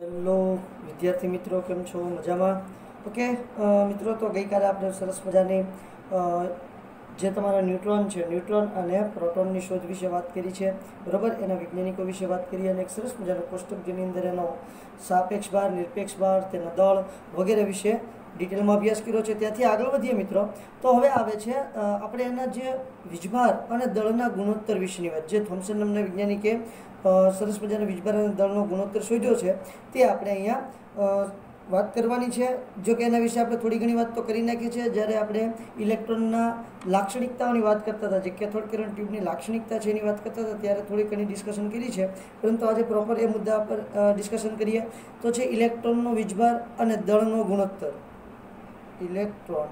Hello, વિદ્યાર્થી મિત્રો, કેમ છો? મજામાં? ઓકે મિત્રો, તો ગઈકાલે આપણે સરસ મજાની જે તમારા ન્યુટ્રોન છે, ન્યુટ્રોન અને પ્રોટોનની શોધ વિશે વાત કરી છે, બરાબર? એના વૈજ્ઞાનિકો વિશે વાત કરી અને એક સરસ મજાનો કોષ્ટક જેની અંદર એનો સાપેક્ષ ભાર, નિરપેક્ષ ભાર, તેના દળ વગેરે વિશે ડિટેલમાં અભ્યાસ કર્યો છે, ત્યાંથી આગળ વધીએ મિત્રો. તો હવે આવે છે આપણે એના જે વીજભાર અને દળના ગુણોત્તર વિશેની વાત. જે થોમ્સન નામના વૈજ્ઞાનિકે સરસ મજાના વીજભાર અને દળનો ગુણોત્તર શોધ્યો છે, તે આપણે અહીંયા વાત કરવાની છે. જો કે એના વિશે આપણે થોડી ઘણી વાત તો કરી નાખી છે. જ્યારે આપણે ઇલેક્ટ્રોનના લાક્ષણિકતાઓની વાત કરતા હતા, જે કેથોડ કિરણ ટ્યુબની લાક્ષણિકતા છે એની વાત કરતા હતા, ત્યારે થોડી ઘણી ડિસ્કશન કરી છે. પરંતુ આજે પ્રોપર એ મુદ્દા પર ડિસ્કશન કરીએ. તો છે ઇલેક્ટ્રોનનો વીજભાર અને દળનો ગુણોત્તર. ઇલેક્ટ્રોન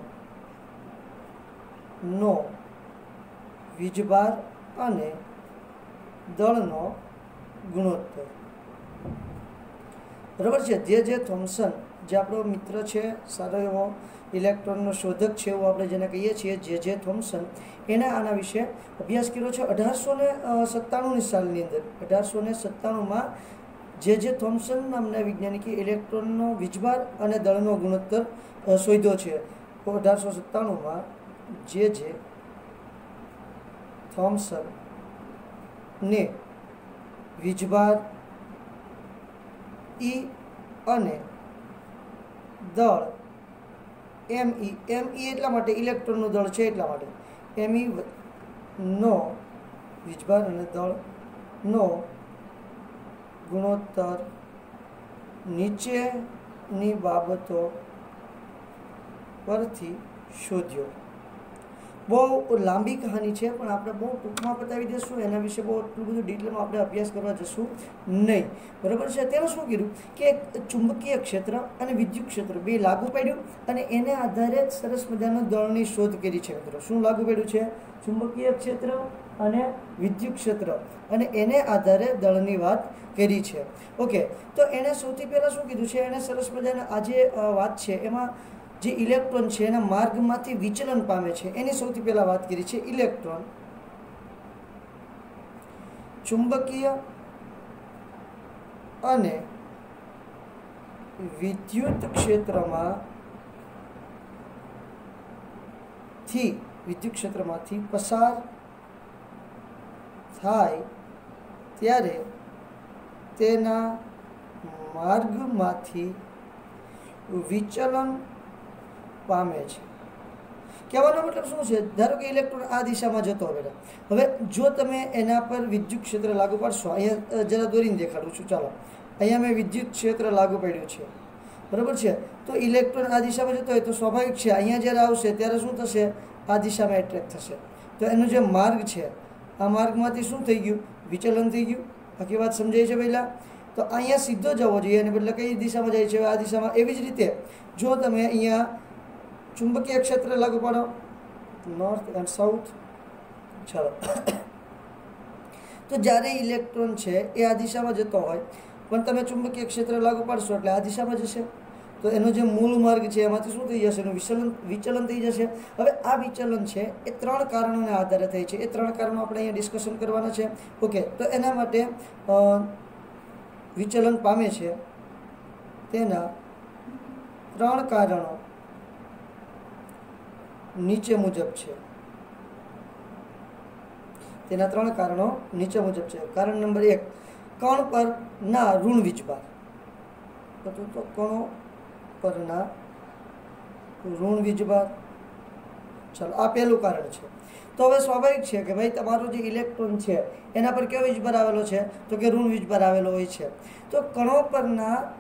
નો વીજભાર અને દળનો ગુણોત્તર. બરાબર છે? જે જે થોમ્સન જે આપણો મિત્ર છે, સારો એવો ઇલેક્ટ્રોનનો શોધક છે એવું આપણે જેને કહીએ છીએ, જે જે થોમ્સન એણે આના વિશે અભ્યાસ કર્યો છે અઢારસો ને સત્તાણુંની સાલની અંદર. અઢારસો ને સત્તાણુંમાં જે જે થોમ્સન નામના વૈજ્ઞાનિકે ઇલેક્ટ્રોનનો વીજભાર અને દળનો ગુણોત્તર શોધ્યો છે. અઢારસો સત્તાણુંમાં જે જે થોમ્સન ને વીજભાર, ઈ અને દળ, એમ ઈ એમ ઈ એટલા માટે, ઇલેક્ટ્રોનનું દળ છે એટલા માટે. એમ ઈ નો વીજભાર અને દળનો ગુણોત્તર નીચેની બાબતો પરથી શોધ્યો. બહુ લાંબી કહાની છે, પણ આપણે બહુ ટૂંકમાં બતાવી દઈશું. એના વિશે બહુ એટલું બધું ડિટેલમાં આપણે અભ્યાસ કરવા જશું નહીં. બરાબર છે? અત્યારે શું કીધું? કે ચુંબકીય ક્ષેત્ર અને વિદ્યુત ક્ષેત્ર બે લાગુ પાડ્યું અને એને આધારે જ સરસ મજાનો દળની શોધ કરી છે. મિત્રો, શું લાગુ પડ્યું છે? ચુંબકીય ક્ષેત્ર અને વિદ્યુત ક્ષેત્ર અને એને આધારે દળની વાત કરી છે. ઓકે તો એણે સૌથી પહેલાં શું કીધું છે? એણે સરસ મજાના આજે જે વાત છે, એમાં જે ઇલેક્ટ્રોન છે, એના માર્ગમાંથી વિચલન પામે છે, એની સૌથી પહેલાં વાત કરી છે ઇલેક્ટ્રોન. ચુંબકીય અને વિદ્યુત ક્ષેત્રમાં થી વિદ્યુત ક્ષેત્રમાંથી પસાર થાય ત્યારે તેના માર્ગમાંથી વિચલન પામે છે. કહેવાનો મતલબ શું છે? ધારો કે ઇલેક્ટ્રોન આ દિશામાં જતો હોય હવે જો તમે એના પર વિદ્યુત ક્ષેત્ર લાગુ પાડશો, અહીંયા જરા દોરીને દેખાડું છું. ચાલો. અહીંયા મેં વિદ્યુત ક્ષેત્ર લાગુ પાડ્યું છે. બરાબર છે? તો ઇલેક્ટ્રોન આ દિશામાં જતો હોય તો સ્વાભાવિક છે, અહીંયા જ્યારે આવશે ત્યારે શું થશે? આ દિશામાં એટ્રેક્ટ થશે. તો એનો જે માર્ગ છે આ માર્ગમાંથી શું થઈ ગયું? વિચલન થઈ ગયું. બાકી વાત સમજાય છે પહેલાં? તો અહીંયા સીધો જવો જોઈએ અને બદલે કઈ દિશામાં જાય છે? આ દિશામાં એવી જ રીતે જો તમે અહીંયા ચુંબકીય ક્ષેત્ર લાગુ પાડો નોર્થ એન્ડ સાઉથ ચાલો. તો જ્યારે ઇલેક્ટ્રોન છે એ આ દિશામાં જતો હોય, પણ તમે ચુંબકીય ક્ષેત્ર લાગુ પાડશો એટલે આ દિશામાં જશે. તો એનો જે મૂળ માર્ગ છે, એમાંથી શું થઈ જશે? એનું વિચલન વિચલન થઈ જશે. હવે આ વિચલન છે, એ ત્રણ કારણોને આધારે થાય છે. એ ત્રણ કારણો આપણે અહીંયા ડિસ્કશન કરવાના છે. ઓકે તો એના માટે વિચલન પામે છે. તેના ત્રણ કારણો નીચે મુજબ છે. તેના ત્રણ કારણો નીચે મુજબ છે. કારણ નંબર એક, કણ પરના ઋણ વીજભાર. તો, કણો પરના ઋણ વીજભાર. ચાલો, આ પહેલું કારણ છે. તો હવે સ્વાભાવિક છે કે ભાઈ તમારો જે ઇલેક્ટ્રોન છે, એના પર કયો વીજભાર આવેલો છે? તો કે ઋણ વીજભાર આવેલો હોય છે. તો કણો પરના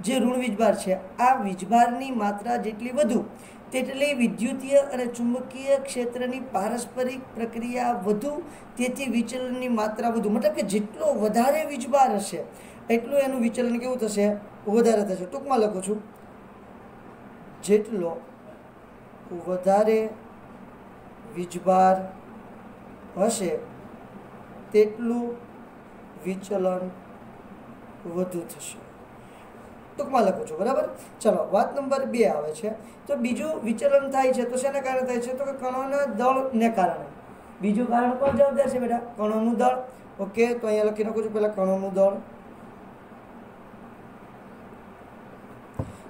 જે ઋણ વીજભાર છે, આ વીજભારની માત્રા જેટલી વધુ, તેટલી વિદ્યુતીય અને ચુંબકીય ક્ષેત્રની પારસ્પરિક પ્રક્રિયા વધુ, તેથી વિચલનની માત્રા વધુ. મતલબ કે જેટલો વધારે વીજભાર હશે, એટલું એનું વિચલન કેવું થશે? વધારે થશે. ટૂંકમાં લખું છું. જેટલો વધારે વીજભાર હશે, તેટલું વિચલન વધુ થશે. ટૂંકમાં લખું છું, બરાબર? ચલો, વાત નંબર બે આવે છે. તો બીજું વિચલન થાય છે તો શેને કારણે થાય છે? તો કે કણોના દળને કારણે. બીજું કારણ કોણ જવાબદાર છે બેટા? કણોનું દળ. ઓકે, તો અહીંયા લખી નાખું છું, પહેલાં કણોનું દળ.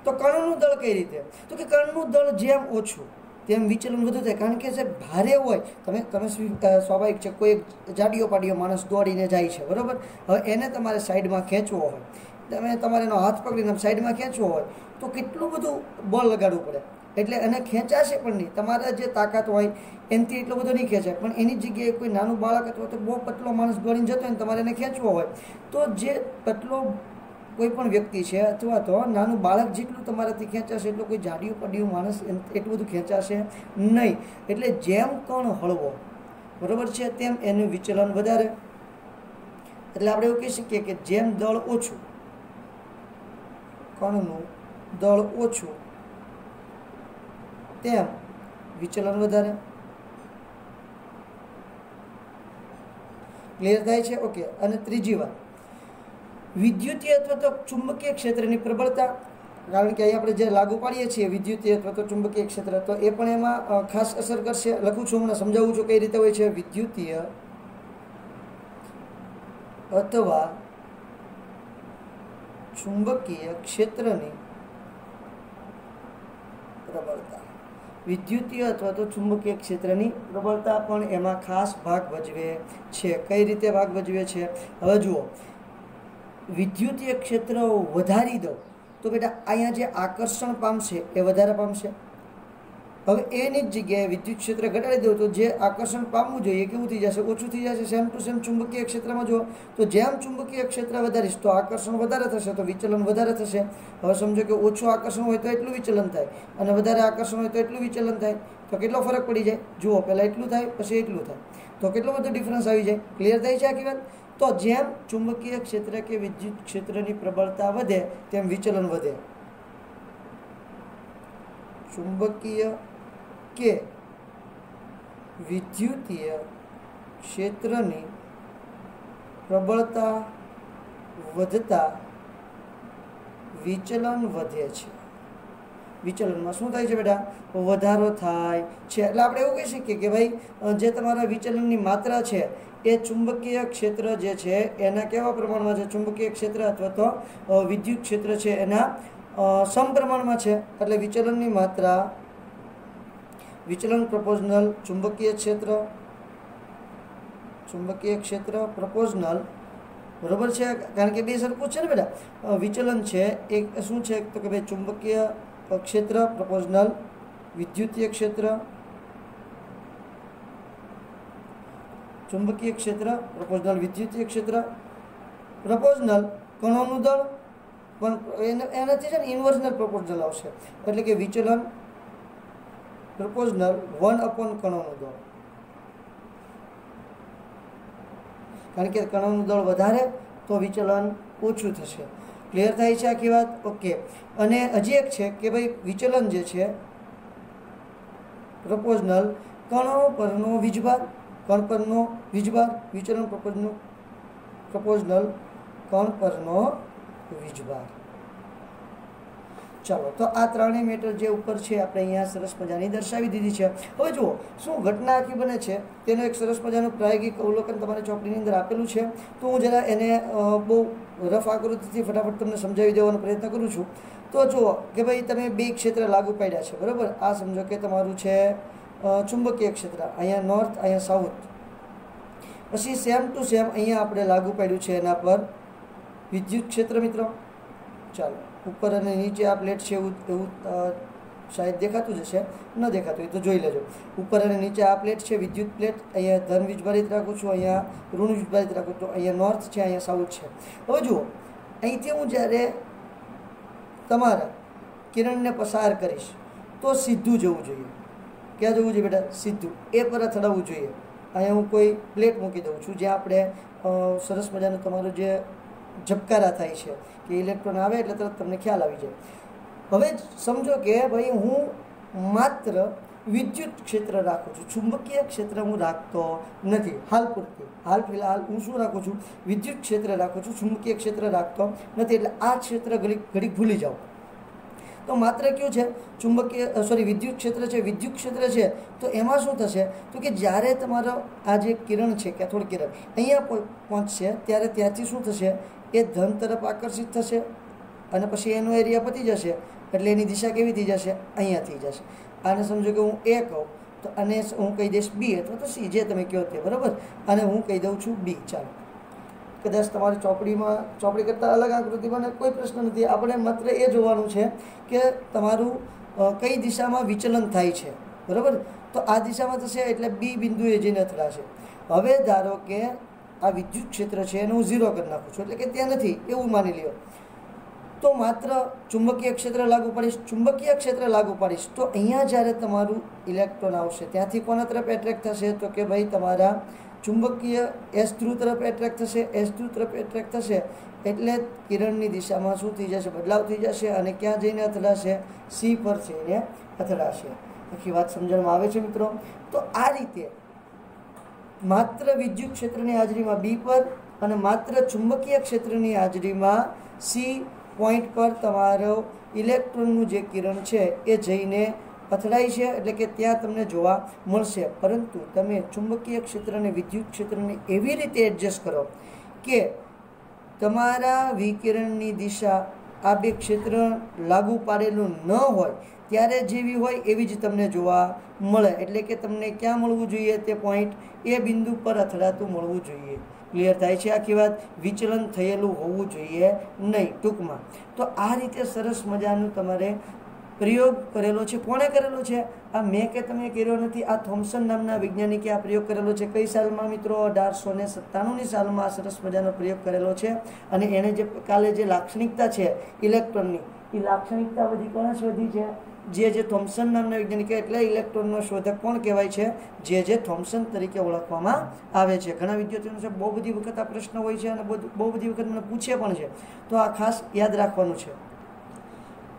તો કણનું દળ કઈ રીતે? તો કે કણનું દળ જેમ ઓછું, તેમ વિચલન વધુ થાય. કારણ કે જે ભારે હોય, તમે તમે સ્વાભાવિક છે, કોઈ જાડીઓ પાડીઓ માણસ દોડીને જાય છે, બરાબર? હવે એને તમારે સાઈડમાં ખેંચવો હોય. તમે તમારે એનો હાથ પકડીને સાઈડમાં ખેંચવો હોય, તો કેટલું બધું બળ લગાડવું પડે? એટલે એને ખેંચાશે પણ નહીં. તમારા જે તાકાત હોય, એનાથી એટલો બધો નહીં ખેંચાય. પણ એની જગ્યાએ કોઈ નાનું બાળક અથવા તો બહુ પતલો માણસ દોડીને જતો હોય તમારે એને ખેંચવો હોય, તો જે પતલો કોઈ પણ વ્યક્તિ છે અથવા તો નાનું બાળક જેટલું તમારાથી ખેંચાશે, એટલું કોઈ જાડિયું પડ્યું માણસ એટલું બધું ખેંચાશે નહીં. એટલે જેમ કણ હળવો, બરાબર છે, તેમ એનું વિચલન વધારે. એટલે આપણે એવું કહી શકીએ કે જેમ દળ ઓછું, કણનું દળ ઓછું, તેમ વિચલન વધારે. ક્લિયર થાય છે? ઓકે અને ત્રીજી વાત. વિદ્યુતીય અથવા તો ચુંબકીય ક્ષેત્રની પ્રબળતા, કારણ કે અહીં આપણે જે લાગુ પાડીએ છીએ વિદ્યુતીય અથવા તો ચુંબકીય ક્ષેત્ર, તો એ પણ એમાં ખાસ અસર કરશે. લખું છું, હમણાં સમજાવું છું કઈ રીતે હોય છે. વિદ્યુતીય અથવા ચુંબકીય ક્ષેત્રની પ્રબળતા. વિદ્યુતીય અથવા તો ચુંબકીય ક્ષેત્રની પ્રબળતા પણ એમાં ખાસ ભાગ ભજવે છે. કઈ રીતે ભાગ ભજવે છે? હવે જુઓ વિદ્યુતીય ક્ષેત્ર વધારી દો, તો બેટા અહીંયા જે આકર્ષણ પામશે એ વધારે પામશે. હવે એની જ જગ્યાએ વિદ્યુત ક્ષેત્ર ઘટાડી દો, તો જે આકર્ષણ પામવું જોઈએ કેવું થઈ જશે? ઓછું થઈ જશે. સેમ ટુ સેમ ચુંબકીય ક્ષેત્રમાં જો તો જેમ ચુંબકીય ક્ષેત્ર વધારીશ, તો આકર્ષણ વધારે થશે, તો વિચલન વધારે થશે. હવે સમજો કે ઓછું આકર્ષણ હોય તો એટલું વિચલન થાય, અને વધારે આકર્ષણ હોય તો એટલું વિચલન થાય. તો કેટલો ફરક પડી જાય? જુઓ, પહેલાં એટલું થાય, પછી એટલું થાય. તો કેટલો બધો ડિફરન્સ આવી જાય? ક્લિયર થાય છે આખી વાત? તો જેમ ચુંબકીય ક્ષેત્ર કે વિદ્યુત ક્ષેત્રની પ્રબળતા વધે, તેમ વિચલન વધે. ચુંબકીય કે વિદ્યુતીય ક્ષેત્રની પ્રબળતા વધતા વિચલન વધે છે. વિચલનમાં શું થાય છે બેટા? વધારો થાય છે. એટલે આપણે એવું કહી શકીએ કે ભાઈ જે તમારા વિચલનની માત્રા છે, એ ચુંબકીય ક્ષેત્ર જે છે, એના કેવા પ્રમાણમાં છે? ચુંબકીય ક્ષેત્ર અથવા તો વિદ્યુત ક્ષેત્ર છે, એના સમપ્રમાણમાં છે. એટલે વિચલનની માત્રા, વિચલન પ્રપોઝનલ ચુંબકીય ક્ષેત્ર ચુંબકીય ક્ષેત્ર પ્રપોઝનલ, બરોબર છે? કારણ કે બે સરખું છે ને બેટા? વિચલન છે એક શું છે? તો કે ભાઈ ચુંબકીય ક્ષેત્ર પ્રપોઝનલ વિદ્યુતીય ક્ષેત્ર, ચુંબકીય ક્ષેત્ર પ્રપોઝનલ વિદ્યુતીય ક્ષેત્ર. પ્રપોઝનલ કણોનું દળ, પણ એનાથી છે ને ઇન્વર્સનલ પ્રપોઝનલ આવશે. એટલે કે વિચલન પ્રપોઝનલ વન અપોન કણોનું દળ. કારણ કે કણોનું દળ વધારે, તો વિચલન ઓછું થશે. ક્લિયર થાય છે આખી વાત? ઓકે. અને હજી એક છે કે ભાઈ વિચલન જે છે, પ્રપોઝનલ કણો પરનો વીજભાર, કણ પરનો વીજભાર, વિચલન પ્રપોઝનો પ્રપોઝનલ કણ પરનો વીજભાર. ચાલો, તો આ ત્રણેય મેટર જે ઉપર છે, આપણે અહીંયા સરસ મજાની દર્શાવી દીધી છે. હવે જુઓ, શું ઘટના આખી બને છે, તેનું એક સરસ મજાનું પ્રાયોગિક અવલોકન તમારી ચોપડીની અંદર આપેલું છે. તો હું જરા એને બહુ રફ આકૃતિથી ફટાફટ તમને સમજાવી દેવાનો પ્રયત્ન કરું છું. તો જુઓ, કે ભાઈ તમે બે ક્ષેત્ર લાગુ પાડ્યા છે, બરાબર? આ સમજો કે તમારું છે ચુંબકીય ક્ષેત્ર, અહીંયા નોર્થ અહીંયા સાઉથ પછી સેમ ટુ સેમ અહીંયા આપણે લાગુ પાડ્યું છે એના પર વિદ્યુત ક્ષેત્ર, મિત્રો. ચાલો. ઉપર અને નીચે આ પ્લેટ છે એવું એવું શાયદ દેખાતું જ હશે. ન દેખાતું હોય તો જોઈ લેજો. ઉપર અને નીચે આ પ્લેટ છે, વિદ્યુત પ્લેટ. અહીંયા ધન વીજભારિત રાખું છું, અહીંયા ઋણ વીજભારિત રાખું છું, અહીંયા નોર્થ છે, અહીંયા સાઉથ છે. હવે જુઓ, અહીંથી હું જ્યારે તમારા કિરણને પસાર કરીશ, તો સીધું જવું જોઈએ. ક્યાં જવું જોઈએ બેટા? સીધું. એ પર અથડાવવું જોઈએ. અહીંયા હું કોઈ પ્લેટ મૂકી દઉં છું જે આપણે સરસ મજાનું તમારું જે ઝબકારા થાય છે કે ઇલેક્ટ્રોન આવે એટલે તરત તમને ખ્યાલ આવી જાય. હવે સમજો કે ભાઈ હું માત્ર વિદ્યુત ક્ષેત્ર રાખું છું. ચુંબકીય ક્ષેત્ર હું રાખતો નથી. હાલ પૂરતી. હાલ ફિલહાલ હું શું રાખું છું? વિદ્યુત ક્ષેત્ર રાખું છું. ચુંબકીય ક્ષેત્ર રાખતો નથી એટલે આ ક્ષેત્ર ઘડી ઘડીક ભૂલી જાઓ. તો માત્ર કયું છે? ચુંબકીય સોરી વિદ્યુત ક્ષેત્ર છે, વિદ્યુત ક્ષેત્ર છે. તો એમાં શું થશે? તો કે જ્યારે તમારો આ જે કિરણ છે, કેથોડ કિરણ, અહીંયા પહોંચશે, ત્યારે ત્યાંથી શું થશે? એ ધન તરફ આકર્ષિત થશે અને પછી એનો એરિયા પતી જશે. એટલે એની દિશા કેવી થઈ જશે? અહીંયા થઈ જશે. આને સમજો કે હું એ કહું, તો અને હું કહી દઈશ બી અથવા તો સી જે તમે કહો તે, બરાબર? અને હું કહી દઉં છું બી ચાલો. કદાચ તમારી ચોપડીમાં, ચોપડી કરતાં અલગ આકૃતિ બને કોઈ પ્રશ્ન નથી. આપણે માત્ર એ જોવાનું છે કે તમારું કઈ દિશામાં વિચલન થાય છે. બરાબર? તો આ દિશામાં થશે એટલે બી બિંદુએ જઈને અથડાશે હવે ધારો કે આ વિદ્યુત ક્ષેત્ર છે એને હું ઝીરો કરી નાખું છું. એટલે કે ત્યાં નથી, એવું માની લ્યો. તો માત્ર ચુંબકીય ક્ષેત્ર લાગુ પાડીશ, ચુંબકીય ક્ષેત્ર લાગુ પાડીશ, તો અહીંયા જ્યારે તમારું ઇલેક્ટ્રોન આવશે, ત્યાંથી કોના તરફ એટ્રેક્ટ થશે? તો કે ભાઈ તમારા ચુંબકીય એસ ધ્રુવ તરફ એટ્રેક્ટ થશે એસ ધ્રુવ તરફ એટ્રેક્ટ થશે, એટલે કિરણની દિશામાં શું થઈ જશે? બદલાવ થઈ જશે અને ક્યાં જઈને અથડાશે? સી પર જઈને અથડાશે. આખી વાત સમજણમાં આવે છે મિત્રો? તો આ રીતે માત્ર વિદ્યુત ક્ષેત્રની હાજરીમાં બી પર અને માત્ર ચુંબકીય ક્ષેત્રની હાજરીમાં સી પોઈન્ટ પર તમારો ઇલેક્ટ્રોનનું જે કિરણ છે એ જઈને અથડાય છે, એટલે કે ત્યાં તમને જોવા મળશે. પરંતુ તમે ચુંબકીય ક્ષેત્રને વિદ્યુત ક્ષેત્રને એવી રીતે એડજસ્ટ કરો કે તમારા વિકિરણની દિશા આ બે ક્ષેત્ર લાગુ પાડેલું ન હોય ત્યારે જેવી હોય એવી જ તમને જોવા મળે. એટલે કે તમને ક્યાં મળવું જોઈએ તે પોઈન્ટ એ બિંદુ પર અથડાતું મળવું જોઈએ. ક્લિયર થાય છે આખી વાત? વિચલન થયેલું હોવું જોઈએ નહીં, ટૂંકમાં. તો આ રીતે સરસ મજાનું તમારે પ્રયોગ કરેલો છે. કોણે કરેલો છે? આ મેં કે તમે કર્યો નથી. આ થોમ્સન નામના વૈજ્ઞાનિકે આ પ્રયોગ કરેલો છે. કઈ સાલમાં મિત્રો? અઢારસો ને સત્તાણુંની સાલમાં આ સરસ મજાનો પ્રયોગ કરેલો છે. અને એણે જે કાલે જે લાક્ષણિકતા છે ઇલેક્ટ્રોનની એ લાક્ષણિકતા બધી કોણે શોધી છે? જે જે થોમ્સન નામના વૈજ્ઞાનિક, એટલે ઇલેક્ટ્રોનનો શોધક કોણ કહેવાય છે? જે જે થોમ્સન તરીકે ઓળખવામાં આવે છે. ઘણા વિદ્યાર્થીઓનો છે બહુ બધી વખત આ પ્રશ્ન હોય છે અને બહુ બધી વખત મને પૂછે પણ છે. તો આ ખાસ યાદ રાખવાનું છે.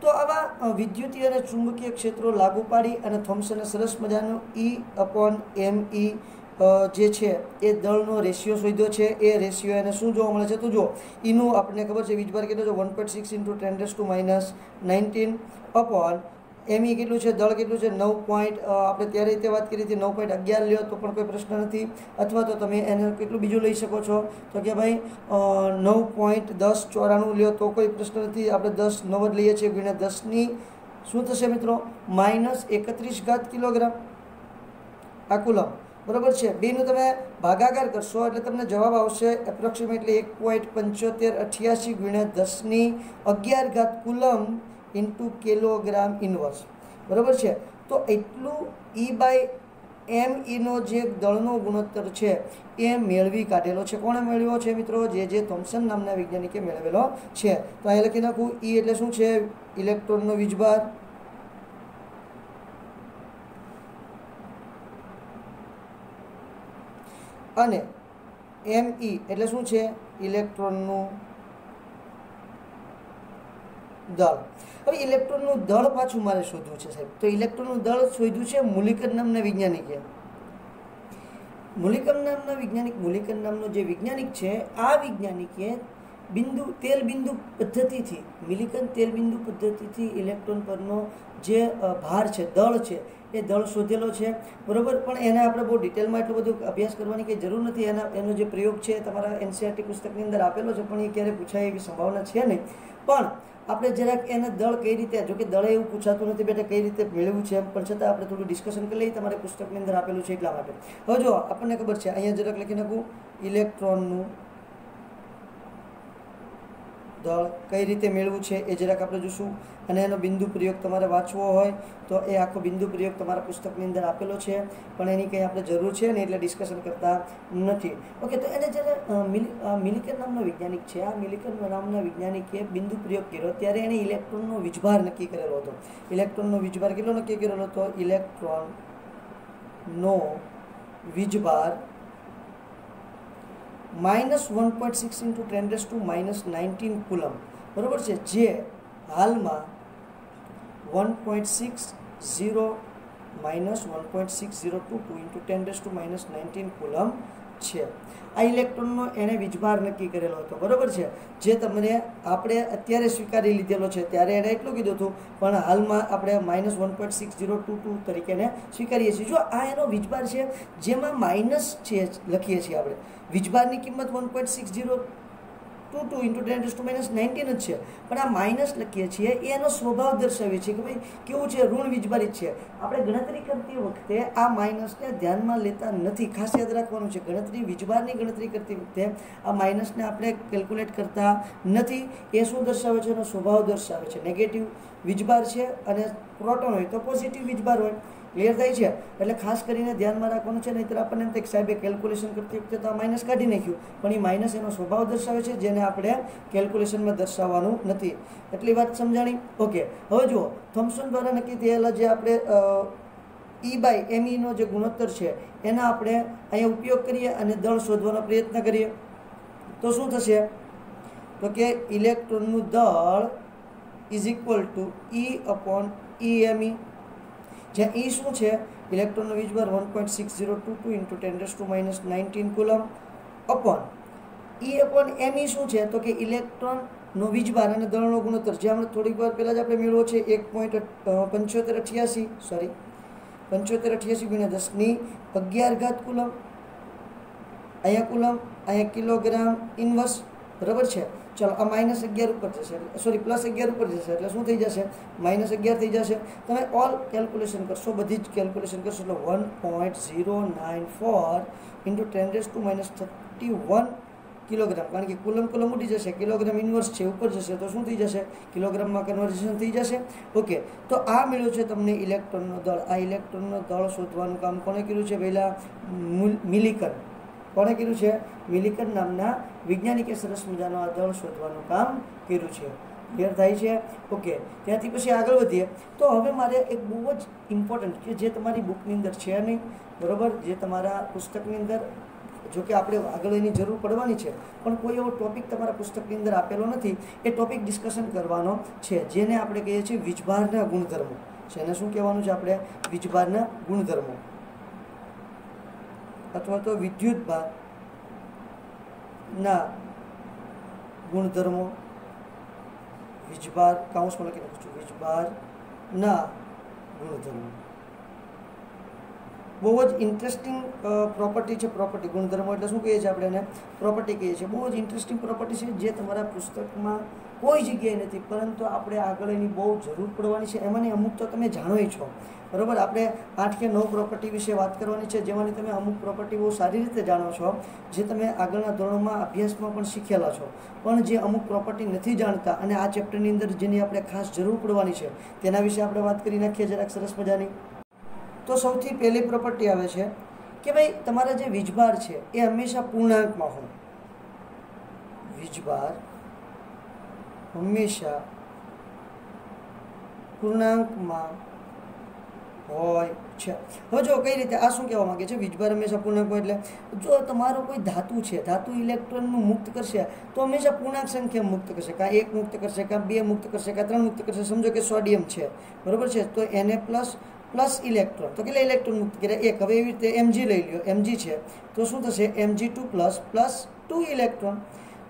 તો આવા વિદ્યુતીય અને ચુંબકીય ક્ષેત્રો લાગુ પાડી અને થોમ્સને સરસ મજાનું ઈ અપોન એમ ઈ જે છે, એ દળનો રેશિયો શોધ્યો છે. એ રેશિયો એને શું જોવા મળે છે? તો જો, એનું આપણને ખબર છે, વીજભાર કેટલો છે? One point six into ten to minus nineteen upon M E કેટલું છે? દળ કેટલું છે? નવ પોઈન્ટ આપણે ત્યારે રીતે વાત કરી હતી, નવ પોઈન્ટ અગિયાર લ્યો, તો પણ કોઈ પ્રશ્ન નથી. અથવા તો તમે એને કેટલું બીજું લઈ શકો છો? તો કે ભાઈ નવ પોઈન્ટ દસ ચોરાણું લ્યો, તો કોઈ પ્રશ્ન નથી. આપણે દસ નવ જ લઈએ છીએ, ગુણ્યા દસની શું થશે મિત્રો? માઇનસ એકત્રીસ ઘાત કિલોગ્રામ. આ કુલમ. બરાબર છે. બેનું તમે ભાગાકાર કરશો એટલે તમને જવાબ આવશે એપ્રોક્સિમેટલી એક પોઈન્ટ પંચોતેર અઠ્યાસી ગુણ્યા દસની અગિયાર ઘાત કુલમ ઇન્ટુ કિલોગ્રામ ઇનવર્સ બરાબર છે? તો એટલું ઈ બાય એમ ઈનો જે દળનો ગુણોત્તર છે એ મેળવી કાઢેલો છે. કોણે મેળવ્યો છે મિત્રો? જે જે થોમ્સન નામના વૈજ્ઞાનિકે મેળવેલો છે. તો અહીં લખી નાખું. ઈ એટલે શું છે? ઇલેક્ટ્રોનનો વીજભાર. અને એમ ઈ એટલે શું છે? ઇલેક્ટ્રોનનું દળ. હવે ઇલેક્ટ્રોનનું દળ પાછું મારે શોધવું છે સાહેબ. તો ઇલેક્ટ્રોનનું દળ શોધ્યું છે મુલિકન નામના વૈજ્ઞાનિકે. મુલિકન નામના વૈજ્ઞાનિક મુલિકન નામનો જે વૈજ્ઞાનિક છે, આ વૈજ્ઞાનિકે બિંદુ તેલ બિંદુ પદ્ધતિથી, મિલિકન તેલ બિંદુ પદ્ધતિથી ઇલેક્ટ્રોન પરનો જે ભાર છે, દળ છે, એ દળ શોધેલો છે. બરાબર? પણ એને આપણે બહુ ડિટેલમાં એટલું બધું અભ્યાસ કરવાની કંઈ જરૂર નથી. એના, એનો જે પ્રયોગ છે તમારા એનસીઆરટી પુસ્તકની અંદર આપેલો છે, પણ એ ક્યારેય પૂછાય એવી સંભાવના છે નહીં. પણ આપણે જરાક એને દળ કઈ રીતે, જો કે દળે એવું પૂછાતું નથી બેટા કઈ રીતે મેળવ્યું છે એમ, પણ છતાં આપણે થોડું ડિસ્કશન કરી લઈએ તમારે પુસ્તકની અંદર આપેલું છે એટલા માટે. હવે જો, આપણને ખબર છે, અહીંયા જરાક લખી નાખું, ઇલેક્ટ્રોનનું દળ કઈ રીતે મેળવું છે એ જરાક આપણે જોશું. અને એનો બિંદુ પ્રયોગ તમારે વાંચવો હોય તો એ આખો બિંદુ પ્રયોગ તમારા પુસ્તકની અંદર આપેલો છે. પણ એની કંઈ આપણે જરૂર છે ને એટલે ડિસ્કશન કરતા નથી. ઓકે, તો એને જ્યારે મિલિકન નામનો વૈજ્ઞાનિક છે. આ મિલિકન નામના વૈજ્ઞાનિકે બિંદુ પ્રયોગ કર્યો. ત્યારે એણે ઇલેક્ટ્રોનનો વીજભાર નક્કી કરેલો હતો. ઇલેક્ટ્રોનનો વીજભાર કેટલો નક્કી કરેલો હતો? ઇલેક્ટ્રોનનો વીજભાર minus one point six into ten raise to minus nineteen coulomb. બરાબર છે? જે હાલમાં one point six zero minus one point six zero two two into ten raise to minus nineteen coulomb છે. આ ઇલેક્ટ્રોનનો એણે વીજભાર નક્કી કરેલો હતો. બરાબર છે? જે તમને આપણે અત્યારે સ્વીકારી લીધેલો છે, ત્યારે એણે એટલું કીધું હતું, પણ હાલમાં આપણે minus one point six zero two two તરીકે સ્વીકારીએ છીએ. જો આ એનો વીજભાર છે, જેમાં માઇનસ છે, લખીએ છીએ આપણે. વીજભારની કિંમત one point six zero two two into ten raise to minus nineteen જ છે. પણ આ માઇનસ લખીએ છીએ, એ એનો સ્વભાવ દર્શાવે છે કે ભાઈ કેવું છે? ઋણ વીજભારિત છે. આપણે ગણતરી કરતી વખતે આ માઇનસને ધ્યાનમાં લેતા નથી. ખાસ યાદ રાખવાનું છે, ગણતરી વીજભારની ગણતરી કરતી વખતે આ માઇનસને આપણે કેલ્ક્યુલેટ કરતા નથી. એ શું દર્શાવે છે? એનો સ્વભાવ દર્શાવે છે. નેગેટિવ વીજભાર છે અને પ્રોટોન હોય તો પોઝિટિવ વીજભાર હોય. ક્લિયર થાય છે? એટલે ખાસ કરીને ધ્યાનમાં રાખવાનું છે, નહીંતર આપણને એમ થાય કે સાહેબે કેલ્ક્યુલેશન કરતી વખતે તો આ માઇનસ કાઢી નાખ્યું. પણ એ માઇનસ એનો સ્વભાવ દર્શાવે છે, જેને આપણે કેલ્ક્યુલેશનમાં દર્શાવવાનું નથી. એટલી વાત સમજાણી? ઓકે હવે જુઓ થોમ્સન દ્વારા નક્કી થયેલા જે આપણે ઈ બાય એમઈનો જે ગુણોત્તર છે, એના આપણે અહીંયા ઉપયોગ કરીએ અને દળ શોધવાનો પ્રયત્ન કરીએ. તો શું થશે? તો કે ઇલેક્ટ્રોનનું દળ is equal to E upon E M E જ્યાં ઈ શું છે? ઇલેક્ટ્રોનનો વીજભાર one point six zero two two into ten raise to minus nineteen coulomb upon E upon E શું છે? તો કે ઇલેક્ટ્રોનનો વીજભાર અને દળનો ગુણોત્તર. જે આપણે થોડીક વાર પહેલાં જ આપણે મેળવો છે, એક પોઈન્ટ પંચોતેર અઠ્યાસી સોરી પંચોતેર અઠ્યાસી ગુણ્યા દસની અગિયાર ઘાત કુલમ અહીંયા કુલમ અહીંયા કિલોગ્રામ ઇન્વર્સ બરાબર છે? ચલો, આ માઇનસ અગિયાર ઉપર જશે સોરી પ્લસ અગિયાર ઉપર જશે એટલે શું થઈ જશે? માઇનસ અગિયાર થઈ જશે. તમે ઓલ કેલ્ક્યુલેશન કરશો, બધી જ કેલ્ક્યુલેશન કરશો એટલે one point zero nine four into ten raise to minus thirty one kilogram કારણ કે કુલમ કુલમ ઉડી જશે કિલોગ્રામ ઇન્વર્સ છે, ઉપર જશે, તો શું થઈ જશે? કિલોગ્રામમાં કન્વર્ઝેશન થઈ જશે. ઓકે તો આ મેળ્યો છે તમને ઇલેક્ટ્રોનનો દળ. આ ઇલેક્ટ્રોનનો દળ શોધવાનું કામ કોણે કર્યું છે? પહેલાં મિલિકન. કોણે કર્યું છે? મિલિકન નામના વૈજ્ઞાનિકે સરસ મજાનો આ દળ શોધવાનું કામ કર્યું છે. ક્લિયર થાય છે? ઓકે, ત્યાંથી પછી આગળ વધીએ. તો હવે મારે એક બહુ જ ઇમ્પોર્ટન્ટ કે જે તમારી બુકની અંદર છે નહીં, બરાબર? જે તમારા પુસ્તકની અંદર જો કે આપણે આગળ એની જરૂર પડવાની છે, પણ કોઈ એવો ટોપિક તમારા પુસ્તકની અંદર આપેલો નથી, એ ટોપિક ડિસ્કશન કરવાનો છે, જેને આપણે કહીએ છીએ વીજભારના ગુણધર્મો. છે એને શું કહેવાનું છે આપણે? વીજભારના ગુણધર્મો. અથવા તો વિદ્યુત ભારના ગુણધર્મો, વીજભાર કાઉન્સમાં લખી નાખું છું? વીજભારના ગુણધર્મો. બહુ જ ઇન્ટરેસ્ટિંગ પ્રોપર્ટી છે પ્રોપર્ટી ગુણધર્મો, એટલે શું કહીએ છીએ આપણે એને? પ્રોપર્ટી કહીએ છીએ. બહુ જ ઇન્ટરેસ્ટિંગ પ્રોપર્ટી છે જે તમારા પુસ્તકમાં કોઈ જગ્યાએ નથી, પરંતુ આપણે આગળ એની બહુ જરૂર પડવાની છે. એમાંની અમુક તો તમે જાણો છો. બરાબર? આપણે આઠ કે નવ પ્રોપર્ટી વિશે વાત કરવાની છે જેમાંની તમે અમુક પ્રોપર્ટી બહુ સારી રીતે જાણો છો, જે તમે આગળના ધોરણોમાં અભ્યાસમાં પણ શીખેલા છો. પણ જે અમુક પ્રોપર્ટી નથી જાણતા અને આ ચેપ્ટરની અંદર જેની આપણે ખાસ જરૂર પડવાની છે, તેના વિશે આપણે વાત કરી નાખીએ જરાક સરસ મજાની. તો સૌથી પહેલી પ્રોપર્ટી આવે છે કે ભાઈ, તમારા જે વીજભાર છે, એ હંમેશા પૂર્ણાંકમાં હોય. વીજભાર હંમેશા પૂર્ણાંકમાં હોય, છે. હવે જો કઈ રીતે, આ શું કહેવા માંગે છે? વીજભાર હંમેશા પૂર્ણાંક એટલે જો તમારો કોઈ ધાતુ છે, ધાતુ ઇલેક્ટ્રોનનું મુક્ત કરશે, તો હંમેશા પૂર્ણાંક સંખ્યા મુક્ત કરશે. કાં એક મુક્ત કરશે, કાં બે મુક્ત કરશે, કાં ત્રણ મુક્ત કરશે. સમજો કે સોડિયમ છે. બરાબર છે? તો એને પ્લસ પ્લસ ઇલેક્ટ્રોન. તો કેટલા ઇલેક્ટ્રોન મુક્ત કર્યા? એક. હવે એવી રીતે એમજી લઈ લ્યો. એમજી છે. તો શું થશે? MG two plus plus two electron.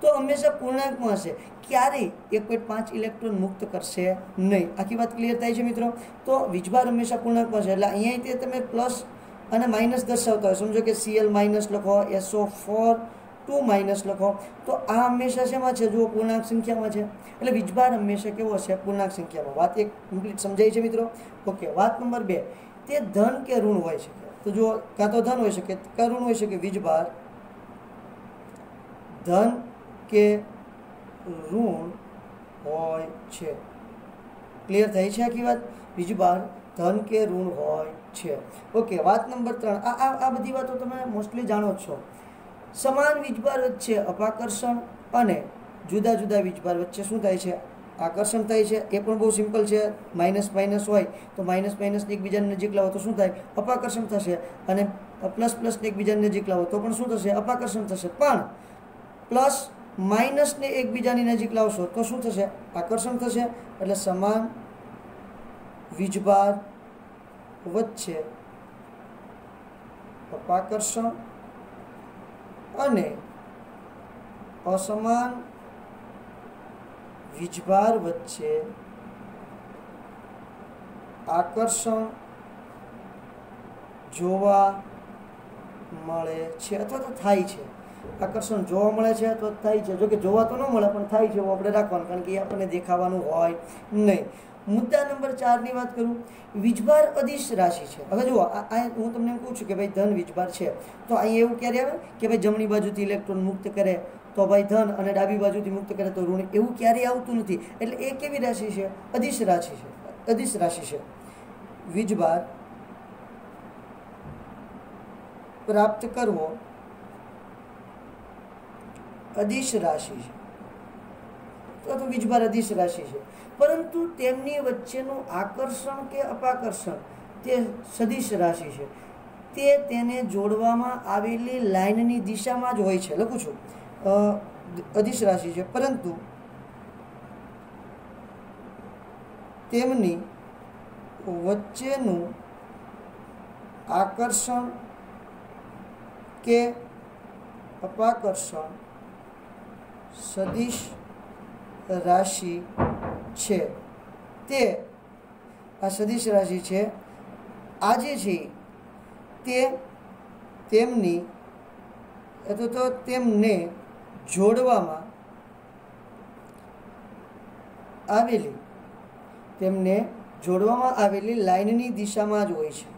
તો હંમેશા પૂર્ણાંકમાં હશે. ક્યારેય એક પોઈન્ટ પાંચ ઇલેક્ટ્રોન મુક્ત કરશે નહીં. આખી વાત ક્લિયર થાય છે મિત્રો? તો વીજભાર હંમેશા પૂર્ણાંકમાં છે એટલે અહીંયા તમે પ્લસ અને માઇનસ દર્શાવતા હોય. સમજો કે સીએલ માઇનસ લખો એસઓ ફોર ટુ માઇનસ લખો. તો આ હંમેશા શેમાં છે? જુઓ, પૂર્ણાંક સંખ્યામાં છે. એટલે વીજભાર હંમેશા કેવો છે પૂર્ણાંક સંખ્યામાં. વાત એક કમ્પ્લીટ સમજાય છે મિત્રો? ઓકે, વાત નંબર બે. તે ધન કે ઋણ હોઈ શકે? તો જુઓ, કાં તો ધન હોઈ શકે, કાં ઋણ હોઈ શકે? વીજભાર. ધન કે ઋણ હોય છે. ક્લિયર થઈ છે આખી વાત? વીજભાર ધન કે ઋણ હોય છે. ઓકે વાત નંબર ત્રણ. આ આ આ બધી વાતો તમે મોસ્ટલી જાણો છો. સમાન વીજભાર વચ્ચે અપાકર્ષણ અને જુદા જુદા વીજભાર વચ્ચે શું થાય છે? આકર્ષણ થાય છે. એ પણ બહુ સિમ્પલ છે. માઇનસ માઇનસ હોય તો માઇનસ માઇનસ એકબીજાની નજીક લાવો તો શું થાય? અપાકર્ષણ થશે અને પ્લસ પ્લસને એકબીજાની નજીક લાવો તો પણ શું થશે? અપાકર્ષણ થશે. પણ પ્લસ માઇનસને એકબીજાની નજીક લાવશો તો શું થશે? આકર્ષણ થશે એટલે સમાન વીજભાર વચ્ચે અપાકર્ષણ અને અસમાન વીજભાર વચ્ચે આકર્ષણ જોવા મળે છે અથવા તો થાય છે. આકર્ષણ જોવા મળે છે તો થાય છે. જોકે જોવા તો ન મળે, પણ થાય છે, એવું આપણે રાખવાનું. કારણ કે એ આપણને દેખાવાનું હોય નહીં. મુદ્દા નંબર ચારની વાત કરું. વીજભાર અધિશ રાશિ છે. હવે જુઓ, આ હું તમને એમ કહું છું કે ભાઈ ધન વીજભાર છે. તો અહીં એવું ક્યારે આવે કે ભાઈ જમણી બાજુથી ઇલેક્ટ્રોન મુક્ત કરે, તો ભાઈ ધન અને ડાબી બાજુથી મુક્ત કરે, તો ઋણ. એવું ક્યારેય આવતું નથી. એટલે એ કેવી રાશિ છે? અધિશ રાશિ છે. અધિશ રાશિ છે. વીજભાર પ્રાપ્ત કરવો અદિશ રાશિ છે. તો વીજભાર અધિશ રાશિ છે. પરંતુ તેમની વચ્ચેનું આકર્ષણ કે અપાકર્ષણ તે સદિશ રાશિ છે. તે તેને જોડવામાં આવેલી લાઇનની દિશામાં જ હોય છે. લખું છું. અદિશ રાશિ છે. પરંતુ તેમની વચ્ચેનું આકર્ષણ કે અપાકર્ષણ સદિશ રાશિ છે. તે આ સદિશ રાશિ છે. આજે છે તે તેમની અથવા તો તેમને જોડવામાં આવેલી, તેમને જોડવામાં આવેલી લાઇનની દિશામાં જ હોય છે.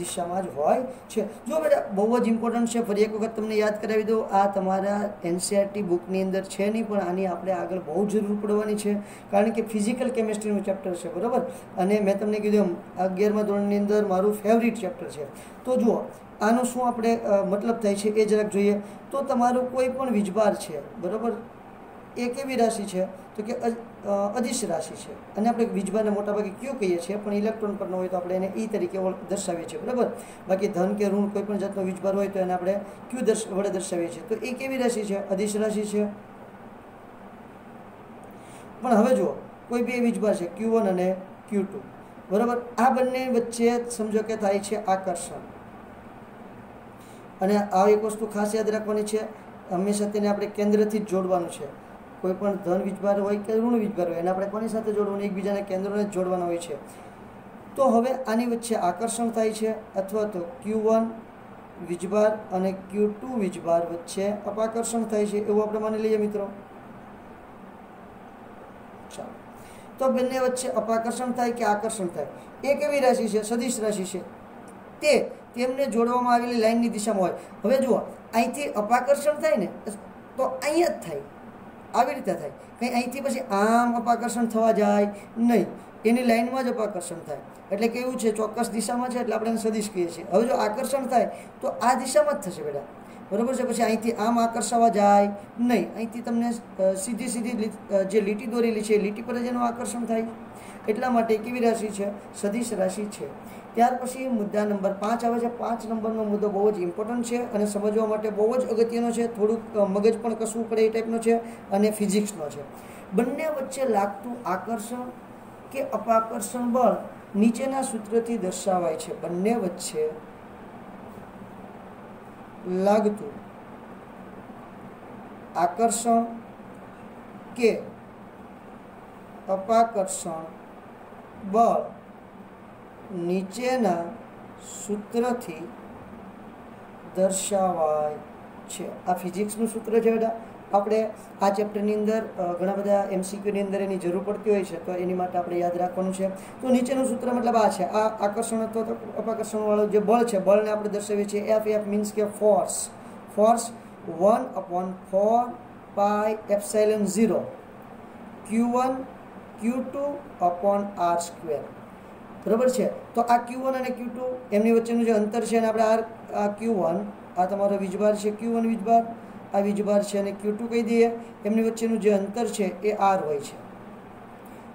દિશામાં હોય છે. જો બેટા, બહુ જ ઇમ્પોર્ટન્ટ છે. ફરી એક વખત તમને યાદ કરાવી દઉં, આ તમારા એનસીઆરટી બુકની અંદર છે નહીં, પણ આની આપણે આગળ બહુ જરૂર પડવાની છે, કારણ કે ફિઝિકલ કેમિસ્ટ્રીનું ચેપ્ટર છે, બરાબર? અને મેં તમને કીધું એમ, અગિયારમા ધોરણની અંદર મારું ફેવરિટ ચેપ્ટર છે. તો જુઓ, આનો શું આપણે મતલબ થાય છે એ જરાક જોઈએ. તો તમારું કોઈ પણ વિજબાર છે, બરાબર? એ કેવી રાશિ છે? તો કે અદિશ રાશિ છે. અને આપણે વીજભારને મોટાભાગે ક્યુ કહીએ છીએ, પણ ઇલેક્ટ્રોન પર ન હોય તો આપણે એને ઈ તરીકે દર્શાવીએ છીએ, બરાબર? બાકી ધન કે ઋણ કોઈ પણ જાતનો વીજભાર હોય તો એને આપણે ક્યુ દર્શ, વડે દર્શાવીએ છીએ. તો એ કેવી રાશિ છે? અદિશ રાશિ છે? પણ હવે જુઓ, કોઈ બે વીજભાર છે, ક્યુ વન અને ક્યુ ટુ. બરાબર? આ બંને વચ્ચે સમજો કે થાય છે આકર્ષણ. અને આ એક વસ્તુ ખાસ યાદ રાખવાની છે, હંમેશા તેને આપણે કેન્દ્રથી જ જોડવાનું છે. કોઈ પણ ધન વીજભાર હોય કે ઋણ વીજભાર હોય, એને આપણે કોની સાથે જોડવાનું એકબીજાના કેન્દ્રોને જ જોડવાના હોય છે? તો હવે આની વચ્ચે આકર્ષણ થાય છે અથવા તો ક્યુ વન વીજભાર અને ક્યુ ટુ વીજભાર વચ્ચે અપાકર્ષણ થાય છે એવું આપણે માની લઈએ મિત્રો. ચાલો. તો બંને વચ્ચે અપાકર્ષણ થાય કે આકર્ષણ થાય? એ કેવી રાશિ છે? સદિશ રાશિ છે. તે તેમને જોડવામાં આવેલી લાઈનની દિશામાં હોય. હવે જુઓ, અહીંથી અપાકર્ષણ થાય ને, તો અહીંયા જ થાય. આવી રીતે થાય. કંઈ અહીંથી પછી આમ અપાકર્ષણ થવા જાય નહીં. એની લાઇનમાં જ અપાકર્ષણ થાય. એટલે કેવું છે, ચોક્કસ દિશામાં છે એટલે આપણે સદીશ કહીએ છીએ. હવે જો આકર્ષણ થાય, તો આ દિશામાં જ થશે બેટા. બરાબર છે? પછી અહીંથી આમ આકર્ષવા જાય નહીં. અહીંથી તમને સીધી સીધી જે લીટી દોરેલી છે લીટી પર જ એનું આકર્ષણ થાય. એટલા માટે કેવી રાશિ છે? સદીશ રાશિ છે. ત્યાર પછી મુદ્દા નંબર પાંચ આવે છે. પાંચ નંબરનો મુદ્દો બહુ જ ઇમ્પોર્ટન્ટ છે અને સમજવા માટે બહુ જ અગત્યનો છે. થોડુંક મગજ પણ કસવું પડે એ ટાઈપનો છે અને ફિઝિક્સનો છે. બંને વચ્ચે લાગતું આકર્ષણ કે અપાકર્ષણ બળ નીચેના સૂત્રથી દર્શાવાય છે. બંને વચ્ચે લાગતું આકર્ષણ કે અપાકર્ષણ બળ નીચેના સૂત્રથી દર્શાવાય છે. આ ફિઝિક્સનું સૂત્ર છે બેટા આપણે આ ચેપ્ટરની અંદર ઘણા બધા એમસીક્યુની અંદર એની જરૂર પડતી હોય છે, તો એની માટે આપણે યાદ રાખવાનું છે. તો નીચેનું સૂત્ર મતલબ આ છે. આ આકર્ષણ અથવા અપાકર્ષણવાળું જે બળ છે, બળને આપણે દર્શાવીએ છીએ એફ એફ મીન્સ કે force force one upon four pi epsilon zero Q one Q two upon R square બરાબર છે? તો આ ક્યુ વન અને ક્યુ ટુ એમની વચ્ચેનું જે અંતર છે અને આપણે આર આ ક્યુ વન આ તમારો વીજભાર છે ક્યુ વન વીજભાર આ વીજભાર છે અને ક્યુ ટુ કહી દઈએ, એમની વચ્ચેનું જે અંતર છે એ આર હોય છે.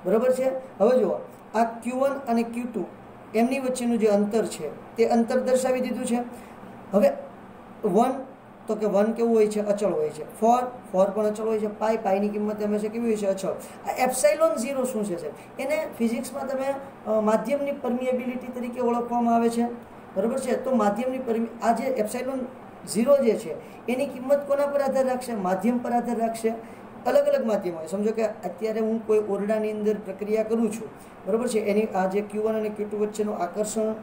બરાબર છે? હવે જુઓ, આ ક્યુ વન અને ક્યુ ટુ એમની વચ્ચેનું જે અંતર છે, તે અંતર દર્શાવી દીધું છે. હવે વન તો કે વન કેવું હોય છે? અચળ હોય છે. ફોર ફોર પણ અચળ હોય છે. પાઈ, પાઈની કિંમત હંમેશા કેવી હોય છે? અચળ. આ એપ્સાઇલોન ઝીરો શું છે એને ફિઝિક્સમાં તમે માધ્યમની પરમિએબિલિટી તરીકે ઓળખવામાં આવે છે. બરાબર છે? તો માધ્યમની પરમિ, આ જે એપ્સાઇલોન ઝીરો જે છે, એની કિંમત કોના પર આધાર રાખશે? માધ્યમ પર આધાર રાખશે. અલગ અલગ માધ્યમ હોય. સમજો કે અત્યારે હું કોઈ ઓરડાની અંદર પ્રક્રિયા કરું છું. બરાબર છે? એની આ જે ક્યુ અને ક્યુ વચ્ચેનું આકર્ષણ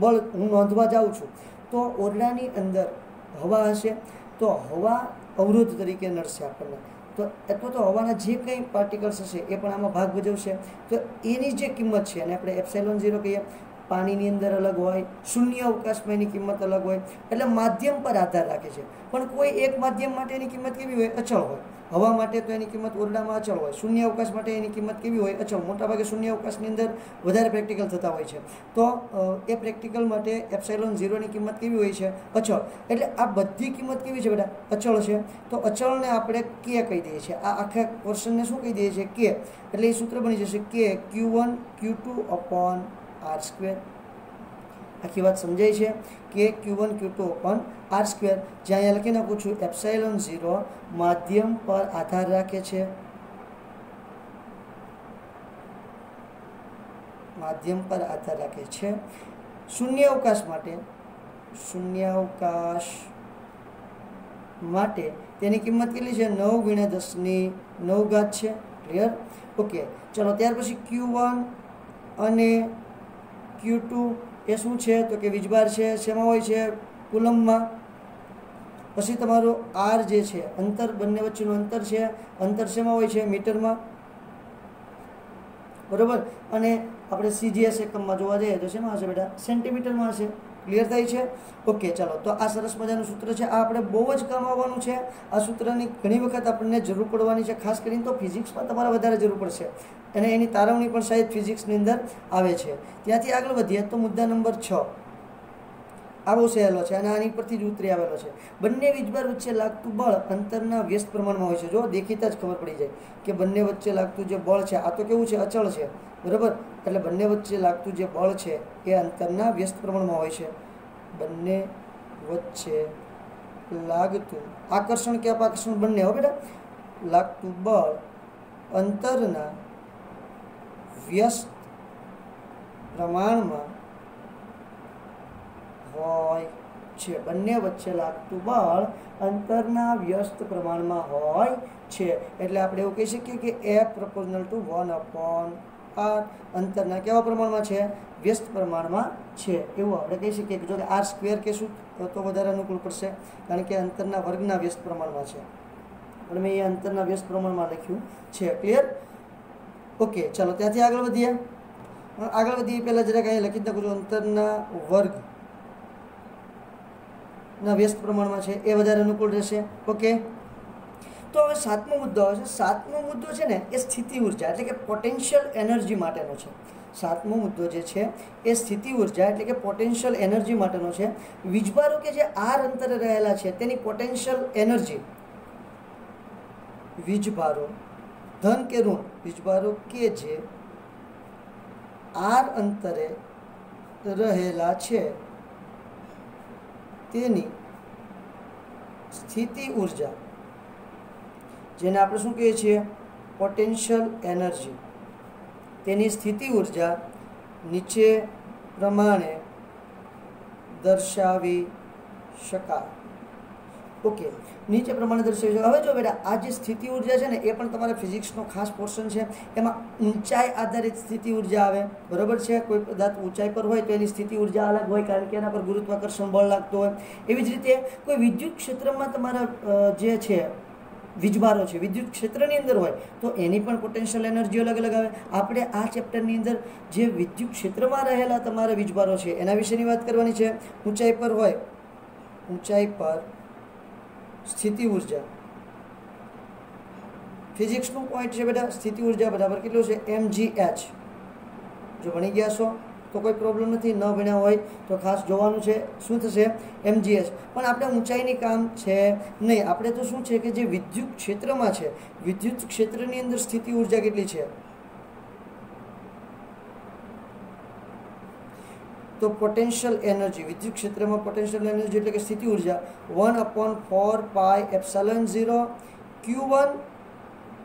બળ હું નોંધવા જાઉં છું. તો ઓરડાની અંદર હવા હશે, તો હવા અવરોધ તરીકે નડશે આપણને. તો અથવા તો હવાના જે કંઈ પાર્ટિકલ્સ હશે, એ પણ આમાં ભાગ ભજવશે. તો એની જે કિંમત છે અને આપણે એપ્સાઇલોન ઝીરો કહીએ. પાણીની અંદર અલગ હોય, શૂન્ય અવકાશમાં એની કિંમત અલગ હોય, એટલે માધ્યમ પર આધાર રાખે છે. પણ કોઈ એક માધ્યમ માટે એની કિંમત કેવી હોય? અચળ હોય. હવા માટે તો એની કિંમત ઓરડામાં અચળ હોય. શૂન્ય અવકાશ માટે એની કિંમત કેવી હોય? અચળ. મોટાભાગે શૂન્ય અવકાશની અંદર વધારે પ્રેક્ટિકલ થતા હોય છે. તો એ પ્રેક્ટિકલ માટે એપ્સાઇલોન ઝીરોની કિંમત કેવી હોય છે? અચળ. એટલે આ બધી કિંમત કેવી છે બેટા? અચળ છે. તો અચળને આપણે કે કહી દઈએ છીએ. આ આખા પોર્શનને શું કહી દઈએ છીએ? કે. એટલે એ સૂત્ર બની જશે કે Q one Q two upon R square. આખી વાત સમજાય છે કે Q one Q two upon R square. જ્યાં અહીંયા લખી નાખું છું, એપ્સાઇલોન ઝીરો માધ્યમ પર આધાર રાખે છે. માધ્યમ પર આધાર રાખે છે. શૂન્ય અવકાશ માટે શૂન્ય અવકાશ માટે તેની કિંમત કેટલી છે? નવ ગુણ્યા દસની નવ ઘાત છે. ક્લિયર ઓકે ચલો, ત્યાર પછી ક્યુ વન અને ક્યુ ટુ એ શું છે? તો કે વીજભાર છે શેમાં હોય છે, કુલમમાં. પછી તમારો આર જે છે, અંતર, બંને વચ્ચેનું અંતર છે, અંતર શેમાં હોય છે, મીટરમાં. બરાબર? અને આપણે સીજીએસ એકમમાં જોવા જઈએ તો શેમાં હશે બેટા? સેન્ટીમીટરમાં હશે. ક્લિયર થાય છે? ઓકે ચાલો. તો આ સરસ મજાનું સૂત્ર છે. આ આપણે બહુ જ કામ આવવાનું છે. આ સૂત્રની ઘણી વખત આપણને જરૂર પડવાની છે. ખાસ કરીને તો ફિઝિક્સમાં તમારે વધારે જરૂર પડશે. અને એની તારવણી પણ શાયદ ફિઝિક્સની અંદર આવે છે. ત્યાંથી આગળ વધીએ. તો મુદ્દા નંબર છ. આવો સહેલો છે અને આની પરથી જ ઉતરી આવેલો છે. બંને વીજભાર વચ્ચે લાગતું બળ અંતરના વ્યસ્ત પ્રમાણમાં હોય છે. જો દેખીતા જ ખબર પડી જાય કે બંને વચ્ચે લાગતું જે બળ છે, આ તો કેવું છે? અચળ છે. બરાબર? એટલે બંને વચ્ચે લાગતું જે બળ છે, એ અંતરના વ્યસ્ત પ્રમાણમાં હોય છે. બંને વચ્ચે લાગતું આકર્ષણ કે અપાકર્ષણ બંને, હો બેટા? લાગતું બળ અંતરના વ્યસ્ત પ્રમાણમાં હોય, છે, બંને વચ્ચે લાગતું બળ અંતરના વ્યસ્ત પ્રમાણમાં હોય છે. એટલે આપણે એવું કહી શકીએ કે F proportional to one upon R અંતરના કેવા પ્રમાણમાં છે? વ્યસ્ત પ્રમાણમાં છે. એવું આપણે કહી શકીએ કે જો આર સ્ક્વેર કહેશું, તો વધારે અનુકૂળ પડશે, કારણ કે અંતરના વર્ગના વ્યસ્ત પ્રમાણમાં છે. પણ મેં એ અંતરના વ્યસ્ત પ્રમાણમાં લખ્યું છે. ક્લિયર ઓકે ચાલો ત્યાંથી આગળ વધીએ. આગળ વધીએ પહેલાં જરાક અહીંયા લખી નાખું છું. અંતરના વર્ગ. ના વ્યસ્ત પ્રમાણમાં છે, એ વધારે અનુકૂળ રહેશે. ઓકે તો હવે સાતમો મુદ્દો આવે છે. સાતમો મુદ્દો છે ને, એ સ્થિતિ ઊર્જા, એટલે કે પોટેન્શિયલ એનર્જી માટેનો છે. સાતમો મુદ્દો જે છે, એ સ્થિતિ ઊર્જા, એટલે કે પોટેન્શિયલ એનર્જી માટેનો છે. વીજભારો કે જે આર અંતરે રહેલા છે, તેની પોટેન્શિયલ એનર્જી વીજભારો, ધન કે ઋણ, વીજભારો કે જે આર અંતરે રહેલા છે. તેની સ્થિતિ ઊર્જા, જેને આપણે શું કહીએ છીએ? પોટેન્શિયલ એનર્જી તેની સ્થિતિ ઊર્જા નીચે પ્રમાણે દર્શાવી શકાય. ઓકે. નીચે પ્રમાણે દર્શાવી હવે જો બેટા, આ જે સ્થિતિ ઊર્જા છે ને, એ પણ તમારે ફિઝિક્સનો ખાસ પોર્શન છે. એમાં ઊંચાઈ આધારિત સ્થિતિ ઊર્જા આવે. બરાબર છે? કોઈ પદાર્થ ઊંચાઈ પર હોય તો એની સ્થિતિ ઊર્જા અલગ હોય, કારણ કે એના પર ગુરુત્વાકર્ષણ બળ લાગતું હોય. એવી જ રીતે કોઈ વિદ્યુત ક્ષેત્રમાં તમારા જે છે, વીજભારો છે, વિદ્યુત ક્ષેત્રની અંદર હોય, તો એની પણ પોટેન્શિયલ એનર્જી અલગ અલગ આવે. આપણે આ ચેપ્ટરની અંદર જે વિદ્યુત ક્ષેત્રમાં રહેલા તમારા વીજભારો છે, એના વિશેની વાત કરવાની છે. ઊંચાઈ પર હોય. ઊંચાઈ પર સ્થિતિ ઊર્જા. ફિઝિક્સનું પોઈન્ટ છે બેટા સ્થિતિ ઊર્જા બરાબર કેટલું છે? એમ જી એચ જો ભણી ગયા છો, તો કોઈ પ્રોબ્લેમ નથી, ન ભણ્યા હોય, તો ખાસ જોવાનું છે, શું થશે? એમજીએસ પણ આપણે ઊંચાઈની કામ છે નહીં. આપણે તો શું છે કે જે વિદ્યુત ક્ષેત્રમાં છે, વિદ્યુત ક્ષેત્રની અંદર સ્થિતિ ઊર્જા કેટલી છે? તો પોટેન્શિયલ એનર્જી વિદ્યુત ક્ષેત્રમાં પોટેન્શિયલ એનર્જી એટલે કે સ્થિતિ ઊર્જા one upon four pi epsilon zero Q one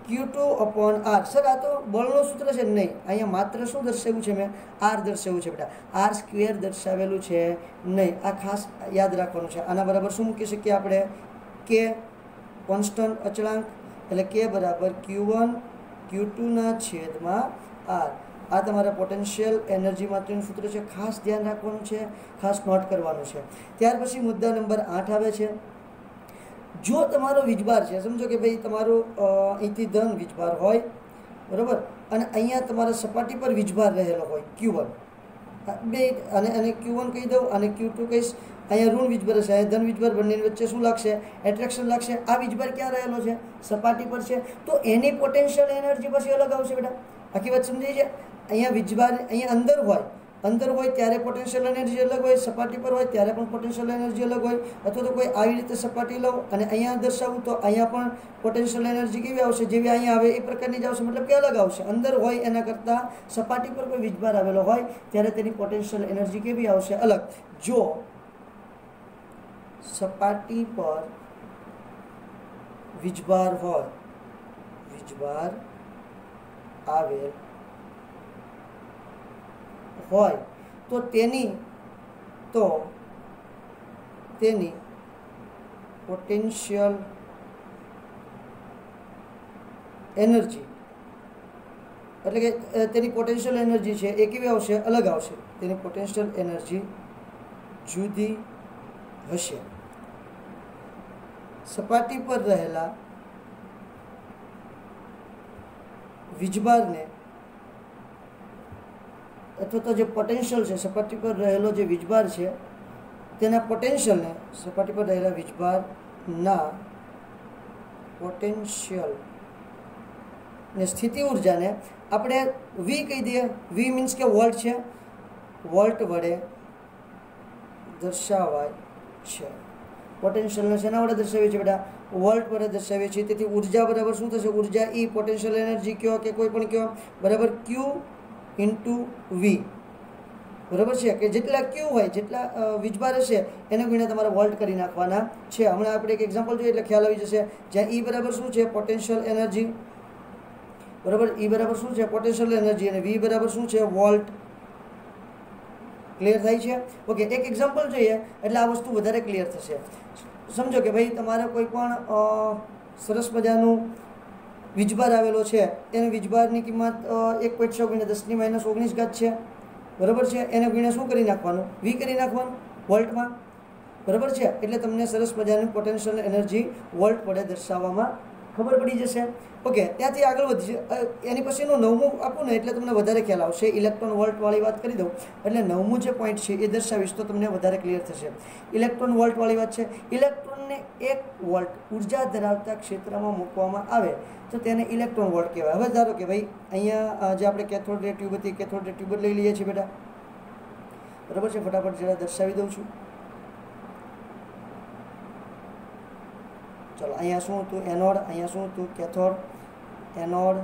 Q two upon R sir આ તો બળનું સૂત્ર છે નહીં. અહીંયા માત્ર શું દર્શાવ્યું છે મેં? આર દર્શાવ્યું છે બેટા. આર સ્ક્વેર દર્શાવેલું છે નહીં. આ ખાસ યાદ રાખવાનું છે. આના બરાબર શું મૂકી શકીએ આપણે? કે કોન્સ્ટન્ટ અચળાંક એટલે કે બરાબર ક્યુ વન ક્યુ ટુના છેદમાં આર આ તમારા પોટેન્શિયલ એનર્જી માટેનું સૂત્ર છે. ખાસ ધ્યાન રાખવાનું છે ખાસ નોટ કરવાનું છે. ત્યાર પછી મુદ્દા નંબર આઠ આવે છે. જો તમારો વીજભાર છે સમજો કે ભાઈ તમારો અ, અહીંથી ધન વીજભાર હોય બરાબર? અને અહીંયા તમારા સપાટી પર વીજભાર રહેલો હોય ક્યુ વન બે અને અને ક્યુ વન કહી દઉં અને ક્યુ ટુ કહીશ. અહીંયા ઋણ વીજભાર હશે અહીંયા ધન વીજભાર બંનેની વચ્ચે શું લાગશે? એટ્રેક્શન લાગશે. આ વીજભાર ક્યાં રહેલો છે? સપાટી પર છે. તો એની પોટેન્શિયલ એનર્જી પછી અલગ આવશે બેટા. આખી વાત સમજાય છે અહીંયા વીજભાર અહીંયા અંદર હોય અંદર હોય ત્યારે પોટેન્શિયલ એનર્જી અલગ હોય, સપાટી પર હોય ત્યારે પણ પોટેન્શિયલ એનર્જી અલગ હોય, અથવા તો કોઈ આવી રીતે સપાટી લઉં અને અહીંયા દર્શાવું તો અહીંયા પણ પોટેન્શિયલ એનર્જી કેવી આવશે? જેવી અહીંયા આવે એ પ્રકારની જ આવશે. મતલબ કે અલગ આવશે. અંદર હોય એના કરતાં સપાટી પર કોઈ વીજભાર આવેલો હોય ત્યારે તેની પોટેન્શિયલ એનર્જી કેવી આવશે? અલગ. જો સપાટી પર વીજભાર હોય વીજભાર આવેલ હોય, તો તેની તો તેની પોટેન્શિયલ એનર્જી એટલે કે તેની પોટેન્શિયલ એનર્જી છે એ કેવી આવશે? અલગ આવશે. તેની પોટેન્શિયલ એનર્જી જુદી હશે. સપાટી પર રહેલા વીજભારને અથવા તો જે પોટેન્શિયલ છે, સપાટી પર રહેલો જે વીજભાર છે, તેના પોટેન્શિયલને સપાટી પર રહેલા વીજભારના પોટેન્શિયલ ને સ્થિતિ ઉર્જાને આપણે વી કહી દઈએ. વી મીન્સ કે વોલ્ટ છે. વોલ્ટ વડે દર્શાવાય છે. પોટેન્શિયલને શેના વડે દર્શાવીએ છીએ બેટા? વોલ્ટ પર દર્શાવીએ છીએ તેથી ઊર્જા બરાબર શું થશે? ઊર્જા ઈ પોટેન્શિયલ એનર્જી કયો કે કોઈ પણ કયો? બરાબર ક્યુ ઇન્ટુ વી બરાબર છે? કે જેટલા ક્યુ હોય, જેટલા વીજભાર હશે, એને ગુણ્યા તમારે વોલ્ટ કરી નાખવાના છે. હમણાં આપણે એક એક્ઝામ્પલ જોઈએ, એટલે ખ્યાલ આવી જશે. જ્યાં ઈ બરાબર શું છે? પોટેન્શિયલ એનર્જી બરાબર? ઈ બરાબર શું છે? પોટેન્શિયલ એનર્જી અને વી બરાબર શું છે? વોલ્ટ. ક્લિયર થાય છે? ઓકે એક એક્ઝામ્પલ જોઈએ, એટલે આ વસ્તુ વધારે ક્લિયર થશે. સમજો કે ભાઈ તમારે કોઈ પણ સરસ મજાનું વીજભાર આવેલો છે, એને વીજભારની કિંમત એક પોઈન્ટ છ ગુણ્યા દસની માઇનસ ઓગણીસ ઘાત છે. બરાબર છે? એને ગુણ્યા શું કરી નાખવાનું? વી કરી નાખવાનું વોલ્ટમાં. બરાબર છે? એટલે તમને સરસ મજાની પોટેન્શિયલ એનર્જી વોલ્ટ વડે દર્શાવવામાં ખબર પડી જશે. ઓકે ત્યાંથી આગળ વધીએ. અ, એની પછીનું નવમું આપું ને એટલે તમને વધારે ખ્યાલ આવશે. ઇલેક્ટ્રોન વોલ્ટવાળી વાત કરી દઉં. એટલે નવમું જે પોઈન્ટ છે એ દર્શાવીશ તો તમને વધારે ક્લિયર થશે. ઇલેક્ટ્રોન વોલ્ટવાળી વાત છે. ઇલેક્ટ્રોનને એક વોલ્ટ ઊર્જા ધરાવતા ક્ષેત્રમાં મૂકવામાં આવે. તો તેને ઇલેક્ટ્રોન વોલ્ટ કહેવાય. હવે ધારો કે ભાઈ અહીંયા જે આપણે કેથોડ ટ્યુબ હતી કેથોડ રે ટ્યુબ લઈ લઈએ છીએ બેટા. બરાબર છે? ફટાફટ જરા દર્શાવી દઉં છું. ચલો, અહીંયા શું હતું? એનોડ, અહીંયા શું હતું? કેથોડ, એનોડ,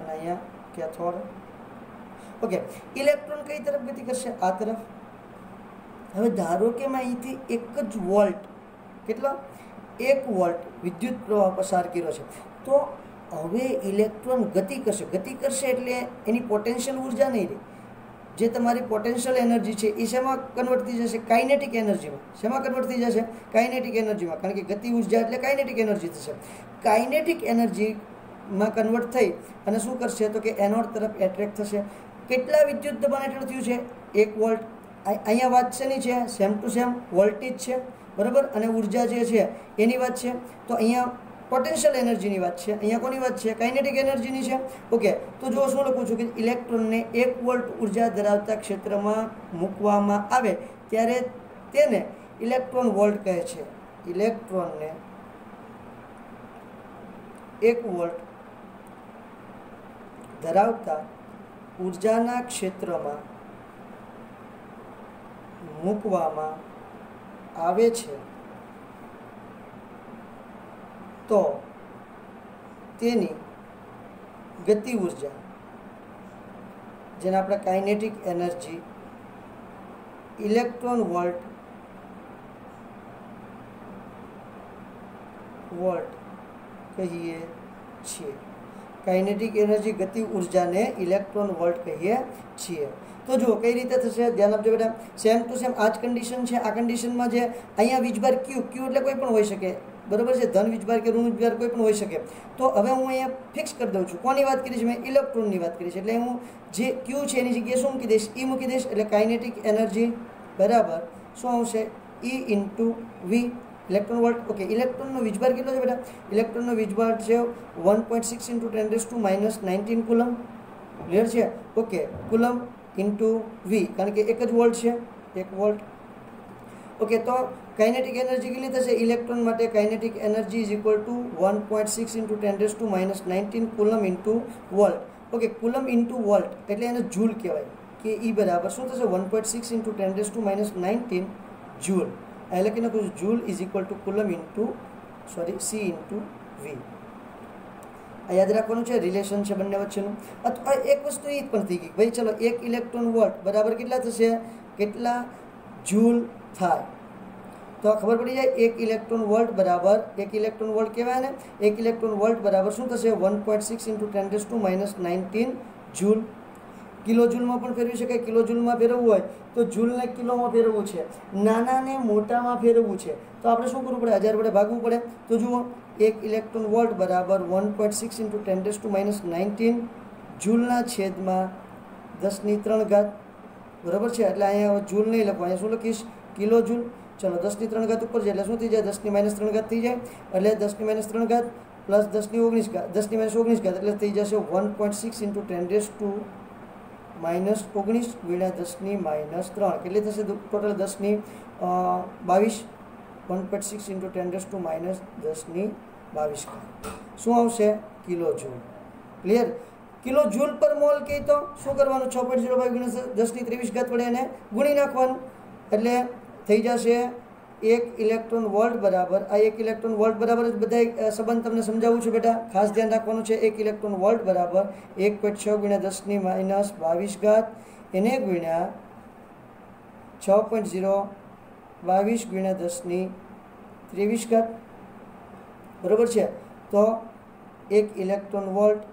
અને અહીંયા કેથોડ. ઓકે ઇલેક્ટ્રોન કઈ તરફ ગતિ કરશે? આ તરફ. હવે ધારો કે મેં અહીંથી એક જ વોલ્ટ, કેટલો? એક વોલ્ટ વિદ્યુત પ્રવાહ પસાર કર્યો છે. તો હવે ઇલેક્ટ્રોન ગતિ કરશે. ગતિ કરશે એટલે એની પોટેન્શિયલ ઊર્જા નહીં રહે. જે તમારી પોટેન્શિયલ એનર્જી છે એ શેમાં કન્વર્ટ થઈ જશે? કાઇનેટિક એનર્જીમાં શેમાં કન્વર્ટ થઈ જશે? કાઇનેટિક એનર્જીમાં કારણ કે ગતિ ઊર્જા એટલે કાઇનેટિક એનર્જી થશે. કાઇનેટિક એનર્જીમાં કન્વર્ટ થઈ અને શું કરશે? તો કે એનોડ તરફ એટ્રેક્ટ થશે. કેટલા વિદ્યુત દબાણ હેઠળ થયું છે? એક વોલ્ટ અહીંયા વાત શેની છે? સેમ ટુ સેમ વોલ્ટેજ છે. બરાબર? અને ઊર્જા જે છે, એની વાત છે. તો અહીંયા પોટેન્શિયલ એનર્જીની વાત છે. અહીંયા કોની વાત છે? કાઇનેટિક એનર્જીની છે. ઓકે તો જો શું લખું છું કે ઇલેક્ટ્રોનને એક વોલ્ટ ઊર્જા ધરાવતા ક્ષેત્રમાં મૂકવામાં આવે ત્યારે તેને ઇલેક્ટ્રોન વોલ્ટ કહે છે. ઇલેક્ટ્રોનને એક વોલ્ટ ધરાવતા ઉર્જાના ક્ષેત્રમાં મૂકવામાં આવે છે. તો તેની ગતિ ઊર્જા, જેને આપણે kinetic energy, electron volt volt કહીએ છીએ. કાઇનેટિક એનર્જી ગતિ ઉર્જાને ઇલેક્ટ્રોન વોલ્ટ કહીએ છીએ. તો જુઓ, કઈ રીતે થશે? ધ્યાન આપજો બેટા. સેમ ટુ સેમ આ જ કન્ડિશન છે. આ કન્ડિશનમાં જે અહીંયા વીજભાર ક્યુ ક્યુ એટલે કોઈ પણ હોઈ શકે. બરાબર છે? ધન વીજભાર કે ઋણ વીજભાર કોઈ પણ હોઈ શકે. તો હવે હું અહીંયા ફિક્સ કરી દઉં છું. કોની વાત કરી છે મેં ઇલેક્ટ્રોનની વાત કરી છે એટલે હું જે ક્યુ છે એની જગ્યાએ શું મૂકી દઈશ? ઈ મૂકી દઈશ. એટલે કાઇનેટિક એનર્જી બરાબર શું આવશે? E into V electron volt. Okay, ઇલેક્ટ્રોનનો વીજભાર કેટલો છે બેટા? ઇલેક્ટ્રોનનો વીજભાર છે one point six into ten raise to minus nineteen coulomb clear છે? ઓકે કુલમ ઇન્ટુ વી કારણ કે એક જ વોલ્ટ છે. એક વોલ્ટ ઓકે, તો કાઇનેટિક એનર્જી કેટલી થશે? ઇલેક્ટ્રોન માટે kinetic energy is equal to one point six into ten raise to minus nineteen coulomb into volt okay coulomb into volt એટલે એને જૂલ કહેવાય, કે એ બરાબર શું થશે? One point six into ten raise to minus nineteen joule આ કે નાખું joule is equal to coulomb into sorry C into V આ યાદ રાખવાનું છે? રિલેશન છે બંને વચ્ચેનું. અથવા એક વસ્તુ એ પણ થઈ ગઈ. ભાઈ, ચલો, એક ઇલેક્ટ્રોન વોલ્ટ બરાબર કેટલા થશે? કેટલા જૂલ થાય. તો ખબર પડી જાય એક ઇલેક્ટ્રોન વોલ્ટ બરાબર, એક ઇલેક્ટ્રોન વોલ્ટ કહેવાય ને? એક ઇલેક્ટ્રોન વોલ્ટ બરાબર શું થશે? One point six into ten raise to minus nineteen joule kilo જૂલમાં પણ ફેરવી શકાય. કિલો જૂલમાં ફેરવવું હોય તો જૂલને કિલોમાં ફેરવવું છે. નાનાને મોટામાં ફેરવવું છે. તો આપણે શું કરવું પડે? હજાર વડે ભાગવું પડે. તો જુઓ, એક ઇલેક્ટ્રોન વોલ્ટ બરાબર one point six into ten raise to minus nineteen જૂલના છેદમાં દસની ત્રણ ઘાત. બરાબર છે? એટલે અહીંયા જૂલ નહીં લખો. અહીંયા શું લખીશ? Kilo joule. ચલો દસની ત્રણ ઘાત ઉપર છે એટલે શું થઈ જાય? દસની માઇનસ ત્રણ ઘાત થઈ જાય. એટલે દસની માઇનસ ત્રણ ઘાત પ્લસ દસની ઓગણીસ ઘાત, દસની માઇનસ ઓગણીસ ઘાત એટલે થઈ જશે one point six into ten raise to minus ઓગણીસ ગુણ્યા દસની માઇનસ ત્રણ. કેટલી થશે? ટોટલ દસની બાવીસ. One point six into ten raise to minus દસની બાવીસ શું આવશે? Kilo joule. Clear kilo joule પર મોલ કહે તો શું કરવાનું? છ પોઈન્ટ ઝીરો ફાઈવ ગુણ્યા દસની ત્રેવીસ ઘાત વડે એને ગુણી નાખવાનું. એટલે થઈ જશે. એક ઇલેક્ટ્રોન વોલ્ટ બરાબર. આ એક ઇલેક્ટ્રોન વોલ્ટ બરાબર જ બધા સંબંધ તમને સમજાવું છું બેટા? ખાસ ધ્યાન રાખવાનું છે, એક ઇલેક્ટ્રોન વોલ્ટ બરાબર એક પોઈન્ટ છ ગુણ્યા દસની માઇનસ બાવીસ ઘાત, એને ગુણ્યા છ પોઈન્ટ ઝીરો બાવીસ ગુણ્યા દસની ત્રેવીસ ઘાત. બરાબર છે? તો એક ઇલેક્ટ્રોન વોલ્ટ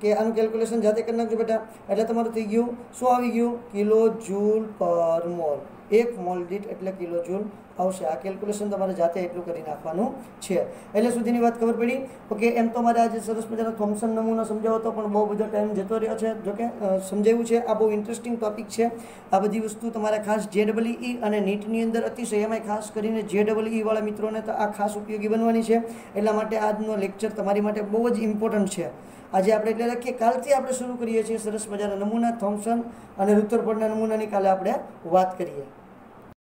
કે આનું કેલ્ક્યુલેશન જાતે કરી નાખજો બેટા. એટલે તમારું થઈ ગયું. શું આવી ગયું? કિલો જૂલ પર મોલ. એક મોલ દીઠ એટલે કિલો જૂલ આવશે. આ કેલ્ક્યુલેશન તમારે જાતે એટલું કરી નાખવાનું છે. એટલે સુધીની વાત ખબર પડી? ઓકે, એમ તો મારે આજે સરસ મજાનો થોમ્સન નમૂનો સમજાવો હતો પણ બહુ બધો ટાઈમ જતો રહ્યો છે. જોકે સમજાવ્યું છે. આ બહુ ઇન્ટરેસ્ટિંગ ટોપિક છે. આ બધી વસ્તુ તમારે ખાસ જે ડબલઈ અને નીટની અંદર અતિશય એમાંય ખાસ કરીને જે ડબલઈવાળા મિત્રોને તો આ ખાસ ઉપયોગી બનવાની છે. એટલા માટે આજનો લેક્ચર તમારી માટે બહુ જ ઇમ્પોર્ટન્ટ છે. આજે આપણે એટલે લખીએ, કાલથી આપણે શરૂ કરીએ છીએ સરસ મજાના નમૂના થોમ્સન અને રુતરફોર્ડના નમૂનાની કાલે આપણે વાત કરીએ.